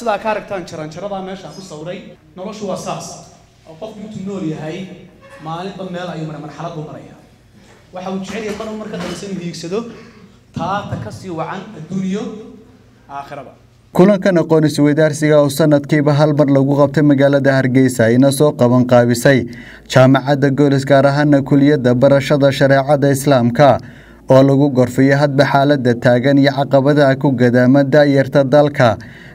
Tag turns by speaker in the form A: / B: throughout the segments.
A: sidaa ka aragtaan jaranjaradaa meesha ku sawray noloshu waa saas. Oo qofku intuu nool yahay maalinba meel ayuu mara marxalad buu maraya waxa uu jecel yahay marba marka dambe inuu hiigsado taata ka sii wacan adduunyo aakhiraba.
B: Kulankan aqoon isweydaarsiga oo sanadkiiba hal mar lagu qabtay magaalada hargeysa ayna soo qaban qaabisay. Jaamacadda goolis gaar ahaana kuliyadda barashada shareecada islaamka oo lagu gorfiyay hadba xaaladda taagan iyo caqabadaha ku gadaama daayarta dalka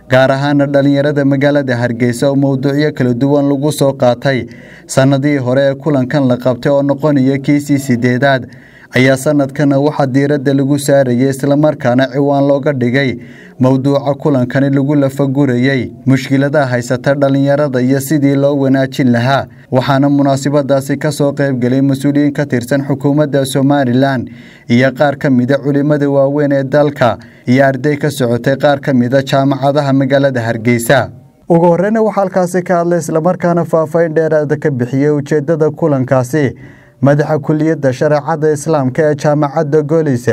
B: gaar ahaana dhallinyarada magaalada hargeysa oo mowduucyo kala duwan lagu soo qaatay. Sannadihii hore ee kulankan la qabtay oo noqonaya kiisii sideedaad ayaa sanadkana waxaa diiradda lagu saarayay islamarkaana ciwaan looga dhigay mowduuca kulankani lagu lafagurayey mushkiladaha haysata dhallinyarada iyo sidii loo wanaajin lahaa. Waxaana munaasabadaasi ka soo qaybgelay mas'uuliyiin ka tirsan xukuumadda somalilan iyo qaar ka mida culimmada waaweyn ee dalka. Iyo arday ka socotay qaar ka mida jaamacadaha magaalada hargeysa. Ugu horreyna waxaa halkaasi ka hadlay islamarkaana faahfaahin dheeraada ka bixiyey ujeeddada kulankaasi madaxa kuliyadda shareecada islaamka ee jaamacadda golis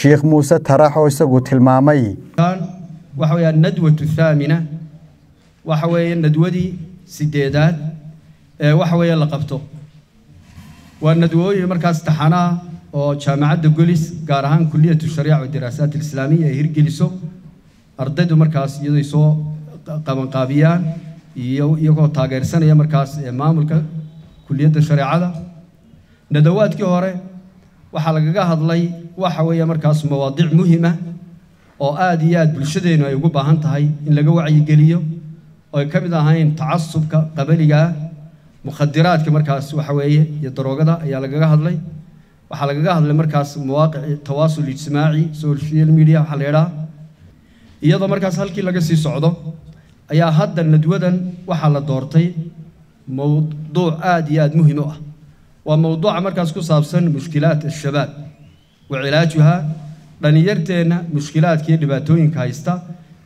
B: sheekh muuse tarax oo isagu tilmaamay.
C: Waxa waxa weeye nadwadii sideedaad ee waxa weeye la qabto. Waa nadwooyin markaas taxanaa oo jaamacadda golis gaar ahaan kuliyatu shariica wadiraasaat alislaamiya ay hirgeliso ardaydu markaas iyaday soo qabanqaabiyaan iyo iyagoo taageersanaya markaas maamulka kuliyadda shareecada nadawaadkii hore waxaa lagaga hadlay waxa weeye markaas mawaadiic muhima oo aad iyo aad bulshadeennu ay ugu baahan tahay in laga wacyigeliyo. Oo ka mid ahayn tacasubka qabaligaa mukhadiraadka markaas waxa weeye iyo daroogada ayaa lagaga hadlay. Waxaa lagaga hadlay markaas mawaaqici tawaasul ijtimaaci social media waxaa la yidhaha iyadoo markaas halkii laga sii socdo ayaa hadda nadwadan waxaa la doortay mowduuc aad iyo aad muhiim u ah waa mowduuca markaas ku saabsan mushkilaat ashabaab wa cilaajuha dhallinyarteenna mushkilaadka iyo dhibaatooyinka haysta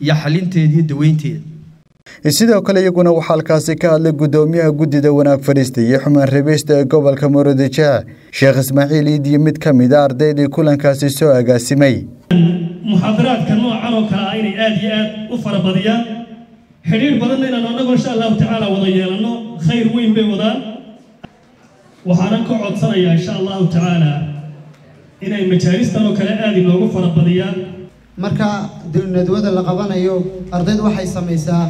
C: iyo xalinteeda iyo daweynteeda
B: sidoo kale iyaguna waxaa halkaasi ka hadlay guddoomiyaha guddida wanaag fadhiista iyo xumaan rabiista ee gobolka murudijeec sheekh ismaaciil iid iyo mid ka mid a ardaydii kulankaasi soo agaasimay
D: muxaadaraadka noocan oo kale ah inay aad iyo aad u farabadiyaan xidhiir badanna inaan annagu insha allahu tacaala wada yeelanno. Khayr weyn bay wadaan waxaanan ka codsanayaa insha allahu tacaala inay majaalistan oo kale aad inoogu farabadiyaan.
E: Marka nadwada la qabanayo ardaydu waxay samaysaa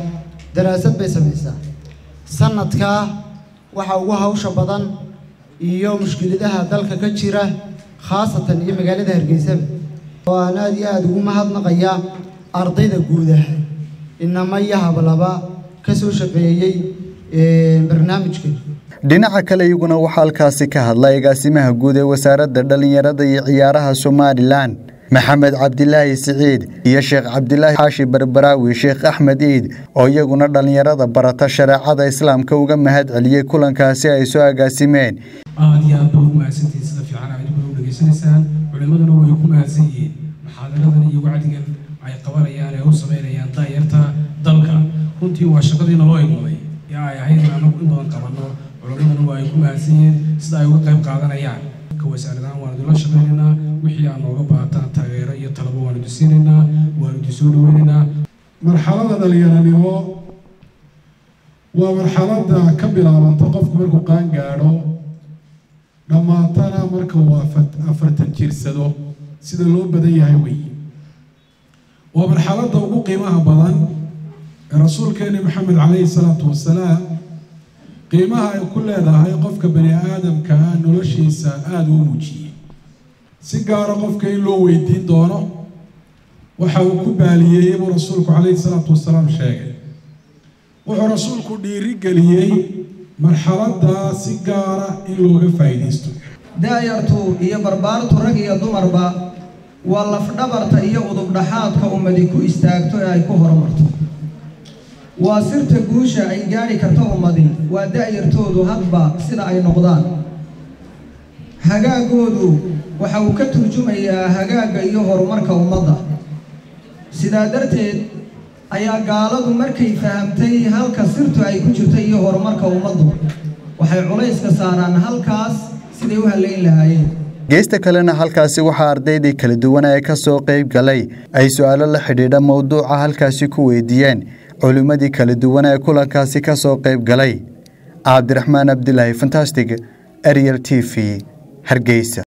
E: daraasad bay samaysaa. Sanadkaa waxa ugu hawsha badan iyo mushkiladaha dalka ka jira khaasatan iyo magaalada hargeysaba oo aan aad iyo aada ugu mahadnaqayaa ardayda guudaha inama iyo hablaba ka soo shaqeeyey barnaamijkan
B: dhinaca kale iyaguna waxaa halkaasi ka hadlay agaasimaha guud ee wasaaradda dhallinyarada iyo ciyaaraha somalilan maxamed cabdilaahi siciid iyo sheekh cabdilaahi xaashi barbaraawi sheekh axmed iid oo iyaguna dhallinyarada barata shareecada islaamka uga mahad celiyey kulankaasi ay soo agaasimeen
F: aad iyo aad baa culimmaduna way ku mahadsan yihiin. Muxaadaradan iyo wacdigan ay qabanayaan ee u samaynayaan daayarta dalka. Runtii waa shaqadiina loo igmaday ee ay ahayd in anagu in badan qabanno culimmaduna waa ay ku mahadsan yihiin sida ay uga qayb qaadanayaan ka wasaaradahaan waan idinla shaqaynaynaa wixii aad nooga baahataan taageero iyo talabo waan idin siinaynaa waan idin soo dhaweynaynaa
G: marxalada dhalinyaranimo waa marxalada ka bilaabanta qofku markuu qaan gaadho dhammaatana marka uu afartan jirsado sida loo badan yahay wey waa marxalada ugu qiimaha badan. Ee rasuulkeeni maxamed calayhi salaatu wasalaam qiimaha ay ku leedahay qofka bani aadamka noloshiisa aada u muujiyey. Si gaara qofka in loo weydiin doono waxa uu ku baaliyeeyey buu rasuulku calayhi salaatu wasalaam sheegay. Wuxuu rasuulku dhiirigeliyey marxaladdaa si gaara in looga faa'iidaysto.
H: Daayartu iyo barbaartu rag iyo dumarba waa lafdhabarta iyo udubdhaxaadka ummadi ku istaagto ee ay ku horumarto waa sirta guusha ay gaadhi karto ummadi waa da'yartoodu hadba sida ay noqdaan. Hagaagoodu waxa uu ka turjumayaa hagaagga iyo horumarka ummadda. Sidaa darteed ayaa gaaladu markay fahamtay halka sirtu ay ku jirto iyo horumarka ummaddu. Waxay culayska saaraan halkaas siday u hallayn lahaayeen
B: geesta kalena halkaasi waxaa ardaydii kala duwana ee ka soo qayb galay. Ay su'aalo la xidhiidha mowduuca halkaasi ku weydiiyeen. Culimmadii kala duwana ee kulankaasi ka soo qayb galay. Cabdiraxmaan cabdilaahi fantastic ariel t v hargeysa.